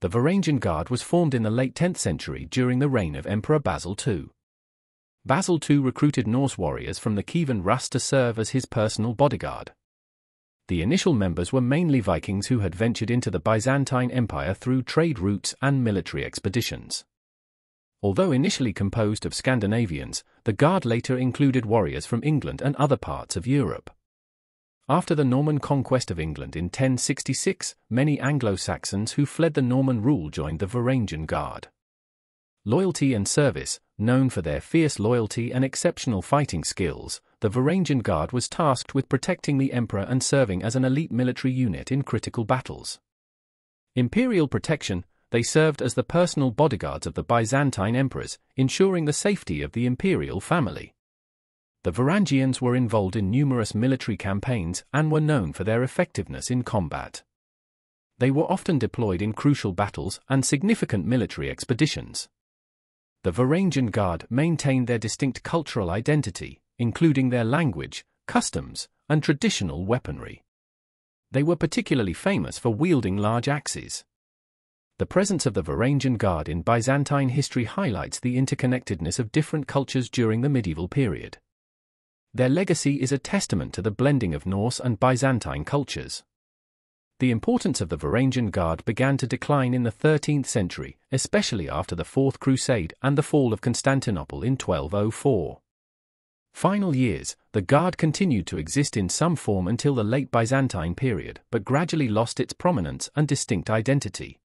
The Varangian Guard was formed in the late 10th century during the reign of Emperor Basil II. Basil II recruited Norse warriors from the Kievan Rus to serve as his personal bodyguard. The initial members were mainly Vikings who had ventured into the Byzantine Empire through trade routes and military expeditions. Although initially composed of Scandinavians, the Guard later included warriors from England and other parts of Europe. After the Norman conquest of England in 1066, many Anglo-Saxons who fled the Norman rule joined the Varangian Guard. Loyalty and service, known for their fierce loyalty and exceptional fighting skills, the Varangian Guard was tasked with protecting the emperor and serving as an elite military unit in critical battles. Imperial protection, they served as the personal bodyguards of the Byzantine emperors, ensuring the safety of the imperial family. The Varangians were involved in numerous military campaigns and were known for their effectiveness in combat. They were often deployed in crucial battles and significant military expeditions. The Varangian Guard maintained their distinct cultural identity, including their language, customs, and traditional weaponry. They were particularly famous for wielding large axes. The presence of the Varangian Guard in Byzantine history highlights the interconnectedness of different cultures during the medieval period. Their legacy is a testament to the blending of Norse and Byzantine cultures. The importance of the Varangian Guard began to decline in the 13th century, especially after the Fourth Crusade and the fall of Constantinople in 1204. Final years, the Guard continued to exist in some form until the late Byzantine period, but gradually lost its prominence and distinct identity.